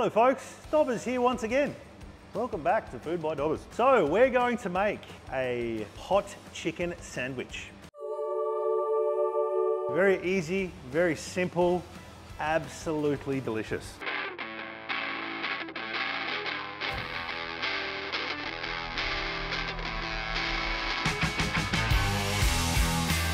Hello folks, Dobbers here once again. Welcome back to Food by Dobbers. So we're going to make a hot chicken sandwich. Very easy, very simple, absolutely delicious.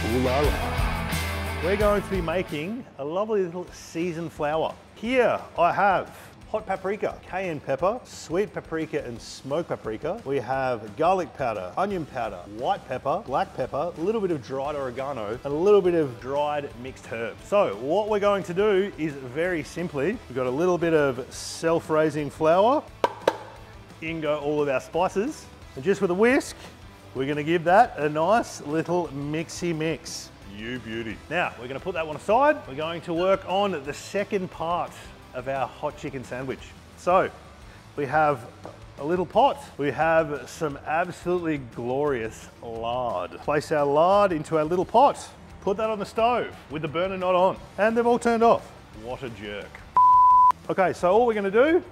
Ooh la la. We're going to be making a lovely little seasoned flour. Here I have hot paprika, cayenne pepper, sweet paprika and smoked paprika. We have garlic powder, onion powder, white pepper, black pepper, a little bit of dried oregano, and a little bit of dried mixed herbs. So what we're going to do is very simply, we've got a little bit of self-raising flour, in go all of our spices, and just with a whisk, we're gonna give that a nice little mixy mix. You beauty. Now, we're gonna put that one aside. We're going to work on the second part of our hot chicken sandwich. So, we have a little pot. We have some absolutely glorious lard. Place our lard into our little pot. Put that on the stove with the burner not on. And they've all turned off. What a jerk. Okay, so all we're gonna do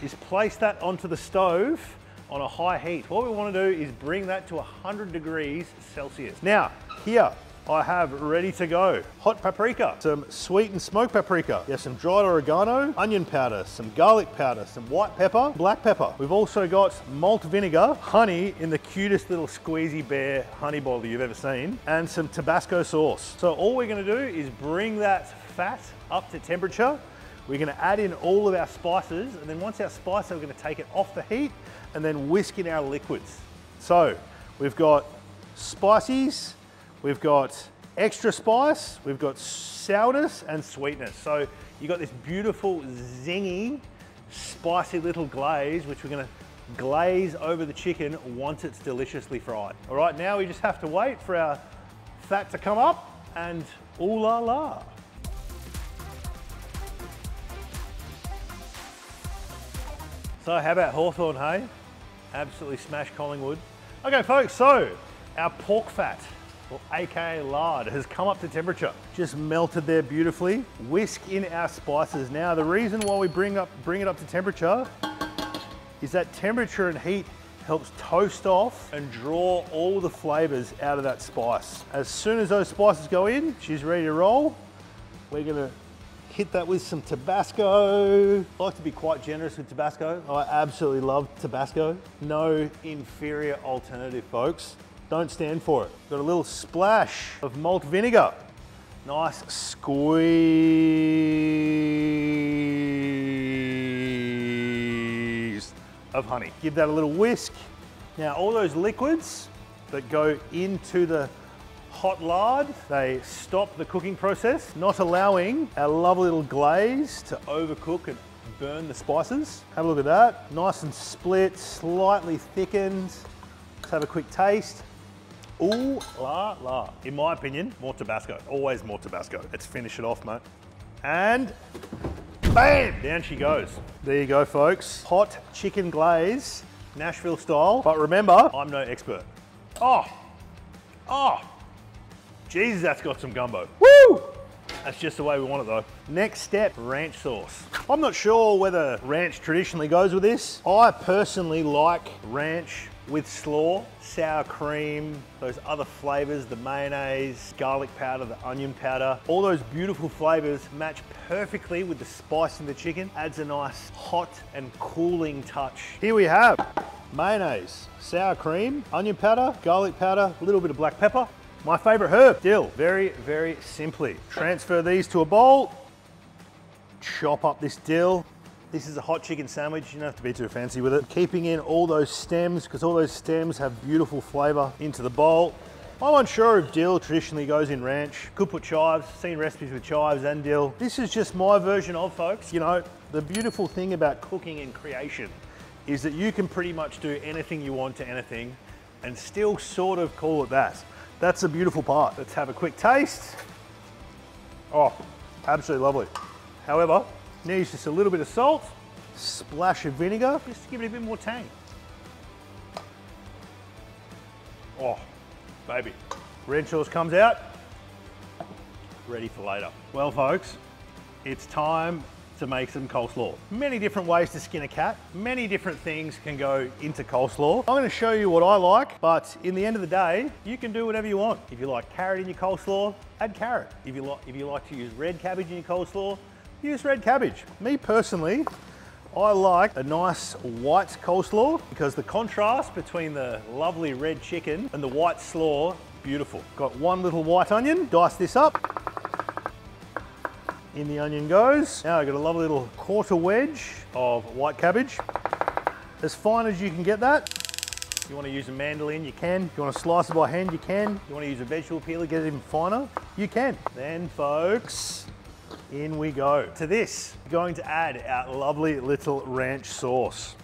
is place that onto the stove on a high heat. What we want to do is bring that to 100 degrees Celsius. Now, here I have ready to go. Hot paprika, some sweet and smoked paprika. Yes, some dried oregano, onion powder, some garlic powder, some white pepper, black pepper. We've also got malt vinegar, honey in the cutest little squeezy bear honey bottle you've ever seen, and some Tabasco sauce. So all we're gonna do is bring that fat up to temperature. We're gonna add in all of our spices, and then once our spices, we're gonna take it off the heat and then whisk in our liquids. So we've got spices, we've got extra spice, we've got sourness and sweetness. So you've got this beautiful zingy, spicy little glaze, which we're gonna glaze over the chicken once it's deliciously fried. All right, now we just have to wait for our fat to come up and ooh la la. So how about Hawthorn, hey? Absolutely smash Collingwood. Okay folks, so our pork fat, or AKA lard, has come up to temperature. Just melted there beautifully. Whisk in our spices. Now the reason why we bring, up, bring it up to temperature is that temperature and heat helps toast off and draw all the flavors out of that spice. As soon as those spices go in, she's ready to roll. We're gonna hit that with some Tabasco. I like to be quite generous with Tabasco. I absolutely love Tabasco. No inferior alternative, folks. Don't stand for it. Got a little splash of malt vinegar. Nice squeeze of honey. Give that a little whisk. Now all those liquids that go into the hot lard. They stop the cooking process, not allowing our lovely little glaze to overcook and burn the spices. Have a look at that. Nice and split, slightly thickened. Let's have a quick taste. Ooh la la. In my opinion, more Tabasco. Always more Tabasco. Let's finish it off, mate. And bam, down she goes. There you go, folks. Hot chicken glaze, Nashville style. But remember, I'm no expert. Oh, oh, Jesus, that's got some gumbo. Woo! That's just the way we want it though. Next step, ranch sauce. I'm not sure whether ranch traditionally goes with this. I personally like ranch with slaw, sour cream, those other flavors, the mayonnaise, garlic powder, the onion powder. All those beautiful flavors match perfectly with the spice in the chicken. Adds a nice hot and cooling touch. Here we have mayonnaise, sour cream, onion powder, garlic powder, a little bit of black pepper, my favorite herb, dill. Very, very simply. Transfer these to a bowl, chop up this dill. This is a hot chicken sandwich, you don't have to be too fancy with it. Keeping in all those stems, because all those stems have beautiful flavor into the bowl. I'm unsure if dill traditionally goes in ranch. Could put chives, seen recipes with chives and dill. This is just my version of, folks. You know, the beautiful thing about cooking and creation is that you can pretty much do anything you want to anything and still sort of call it that. That's the beautiful part. Let's have a quick taste. Oh, absolutely lovely. However, needs just a little bit of salt, splash of vinegar, just to give it a bit more tang. Oh, baby. Red sauce comes out, ready for later. Well, folks, it's time to make some coleslaw. Many different ways to skin a cat. Many different things can go into coleslaw. I'm gonna show you what I like, but in the end of the day, you can do whatever you want. If you like carrot in your coleslaw, add carrot. If you like, if you like to use red cabbage in your coleslaw, use red cabbage. Me personally, I like a nice white coleslaw because the contrast between the lovely red chicken and the white slaw, beautiful. Got one little white onion, dice this up. In the onion goes. Now I've got a lovely little quarter wedge of white cabbage. As fine as you can get that. If you want to use a mandolin, you can. If you want to slice it by hand, you can. If you want to use a vegetable peeler, get it even finer, you can. Then folks, in we go. To this, we're going to add our lovely little ranch sauce.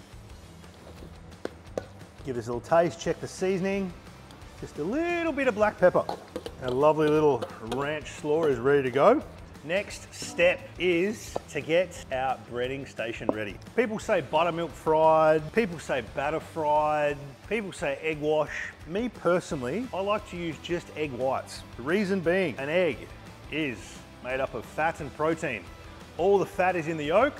Give this a little taste, check the seasoning. Just a little bit of black pepper. Our lovely little ranch slaw is ready to go. Next step is to get our breading station ready. People say buttermilk fried, people say batter fried, people say egg wash. Me personally, I like to use just egg whites. The reason being, an egg is made up of fat and protein. All the fat is in the yolk,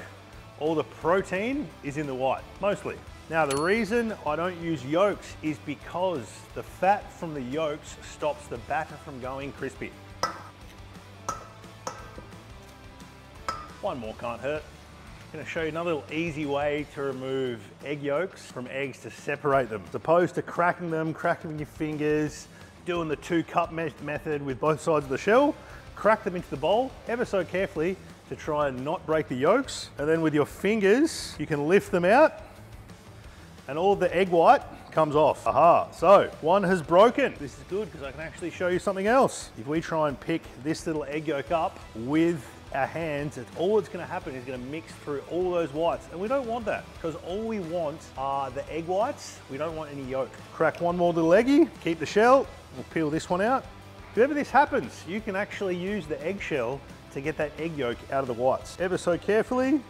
all the protein is in the white, mostly. Now the reason I don't use yolks is because the fat from the yolks stops the batter from going crispy. One more can't hurt. I'm gonna show you another little easy way to remove egg yolks from eggs to separate them. As opposed to cracking them, cracking with your fingers, doing the two cup method with both sides of the shell, crack them into the bowl ever so carefully to try and not break the yolks. And then with your fingers, you can lift them out and all the egg white comes off. Aha, so one has broken. This is good because I can actually show you something else. If we try and pick this little egg yolk up with our hands, it's, all that's gonna happen is gonna mix through all those whites. And we don't want that because all we want are the egg whites. We don't want any yolk. Crack one more little eggy, keep the shell. We'll peel this one out. If ever this happens, you can actually use the eggshell to get that egg yolk out of the whites. Ever so carefully.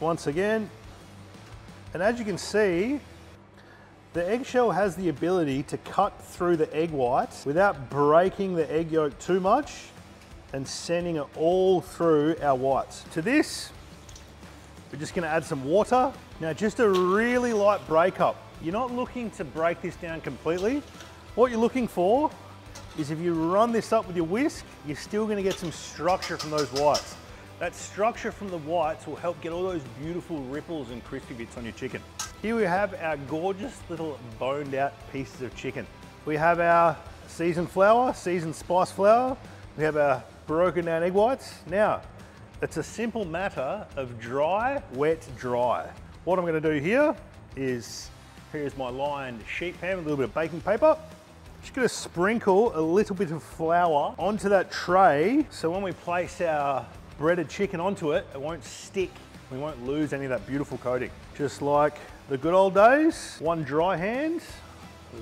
Once again. And as you can see, the eggshell has the ability to cut through the egg whites without breaking the egg yolk too much and sending it all through our whites. To this, we're just gonna add some water. Now just a really light break up. You're not looking to break this down completely. What you're looking for is if you run this up with your whisk, you're still gonna get some structure from those whites. That structure from the whites will help get all those beautiful ripples and crispy bits on your chicken. Here we have our gorgeous little boned out pieces of chicken. We have our seasoned flour, seasoned spice flour. We have our broken down egg whites. Now, it's a simple matter of dry, wet, dry. What I'm gonna do here is, here's my lined sheet pan with a little bit of baking paper. Just gonna sprinkle a little bit of flour onto that tray so when we place our breaded chicken onto it, it won't stick. We won't lose any of that beautiful coating. Just like the good old days, one dry hand,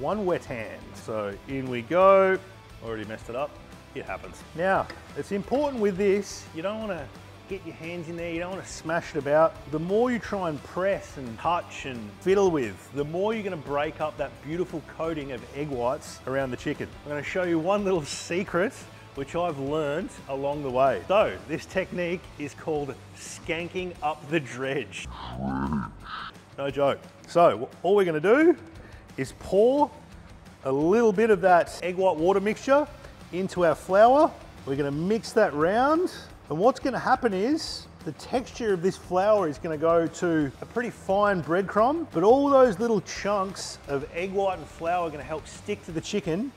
one wet hand. So in we go. Already messed it up. It happens. Now, it's important with this, you don't wanna get your hands in there, you don't want to smash it about. The more you try and press and touch and fiddle with, the more you're going to break up that beautiful coating of egg whites around the chicken. I'm going to show you one little secret which I've learned along the way. So this technique is called skanking up the dredge. No joke. So all we're gonna do is pour a little bit of that egg white water mixture into our flour. We're gonna mix that round and what's gonna happen is the texture of this flour is gonna go to a pretty fine breadcrumb, but all those little chunks of egg white and flour are gonna help stick to the chicken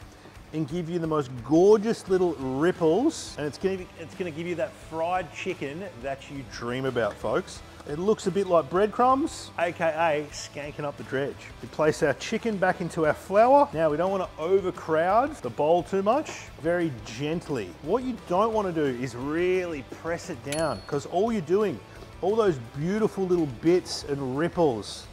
and give you the most gorgeous little ripples. And it's gonna, be, it's gonna give you that fried chicken that you dream about, folks. It looks a bit like breadcrumbs, AKA skanking up the dredge. We place our chicken back into our flour. Now we don't wanna overcrowd the bowl too much, very gently. What you don't wanna do is really press it down because all you're doing, all those beautiful little bits and ripples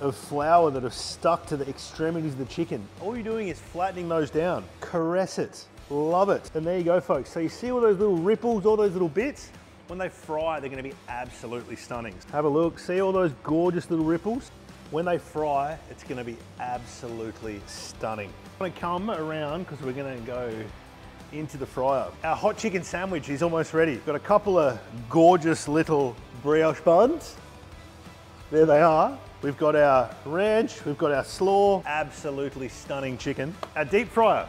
of flour that have stuck to the extremities of the chicken. All you're doing is flattening those down. Caress it. Love it. And there you go, folks. So you see all those little ripples, all those little bits? When they fry, they're gonna be absolutely stunning. Have a look, see all those gorgeous little ripples? When they fry, it's gonna be absolutely stunning. I'm gonna come around because we're gonna go into the fryer. Our hot chicken sandwich is almost ready. Got a couple of gorgeous little brioche buns. There they are. We've got our ranch, we've got our slaw, absolutely stunning chicken. Our deep fryer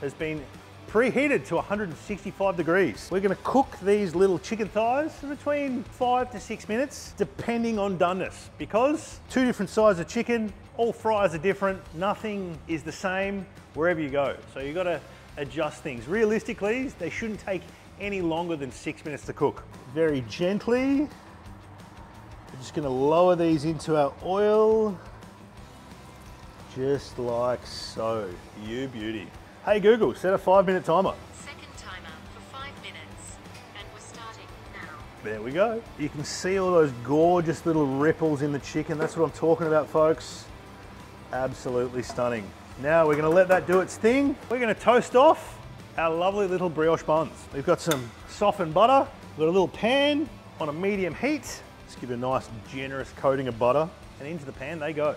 has been preheated to 165 degrees. We're gonna cook these little chicken thighs for between five to six minutes, depending on doneness, because two different sizes of chicken, all fries are different, nothing is the same wherever you go. So you gotta adjust things. Realistically, they shouldn't take any longer than six minutes to cook. Very gently, we're just gonna lower these into our oil, just like so. You beauty. Hey Google, set a five minute timer. Second timer for five minutes. And we're starting now. There we go. You can see all those gorgeous little ripples in the chicken. That's what I'm talking about, folks. Absolutely stunning. Now we're gonna let that do its thing. We're gonna toast off our lovely little brioche buns. We've got some softened butter. We've got a little pan on a medium heat. Let's give it a nice generous coating of butter. And into the pan they go.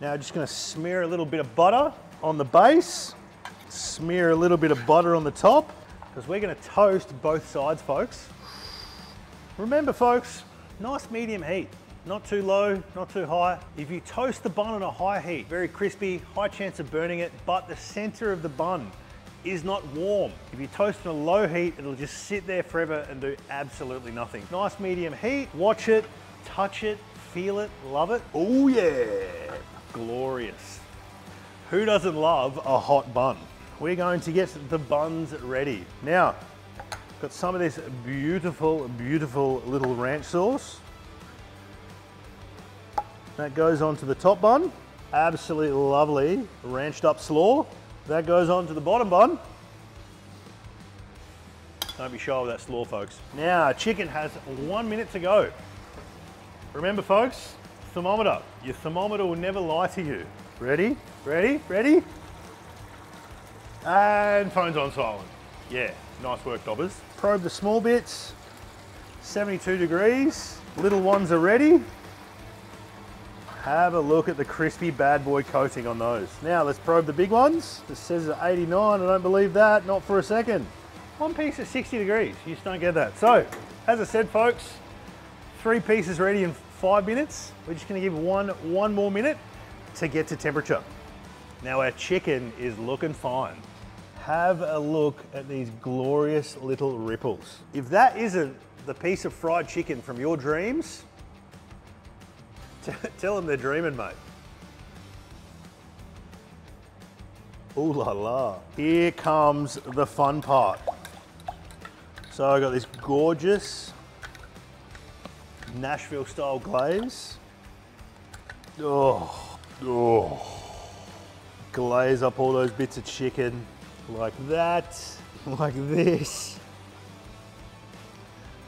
Now just gonna smear a little bit of butter on the base, smear a little bit of butter on the top, because we're gonna toast both sides, folks. Remember, folks, nice medium heat. Not too low, not too high. If you toast the bun on a high heat, very crispy, high chance of burning it, but the center of the bun is not warm. If you toast on a low heat, it'll just sit there forever and do absolutely nothing. Nice medium heat, watch it, touch it, feel it, love it. Oh yeah, glorious. Who doesn't love a hot bun? We're going to get the buns ready. Now, got some of this beautiful, beautiful little ranch sauce. That goes onto the top bun. Absolutely lovely ranched up slaw. That goes on to the bottom bun. Don't be shy with that slaw, folks. Now, chicken has one minute to go. Remember, folks, thermometer. Your thermometer will never lie to you. Ready? Ready? Ready? And phone's on silent. Yeah, nice work, Dobbers. Probe the small bits. 72 degrees. Little ones are ready. Have a look at the crispy bad boy coating on those. Now let's probe the big ones. This says 89, I don't believe that, not for a second. One piece at 60 degrees, you just don't get that. So, as I said folks, three pieces ready in five minutes. We're just gonna give one, one more minute to get to temperature. Now our chicken is looking fine. Have a look at these glorious little ripples. If that isn't the piece of fried chicken from your dreams, Tell them they're dreaming, mate. Ooh la la. Here comes the fun part. So I got this gorgeous Nashville style glaze. Oh, oh. Glaze up all those bits of chicken like that, like this.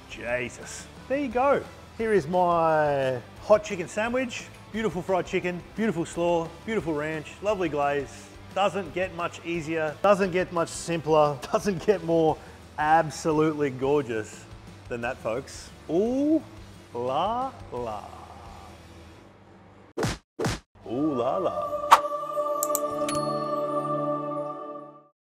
Jesus. There you go. Here is my hot chicken sandwich. Beautiful fried chicken, beautiful slaw, beautiful ranch, lovely glaze. Doesn't get much easier, doesn't get much simpler, doesn't get more absolutely gorgeous than that, folks. Ooh la la. Ooh la la.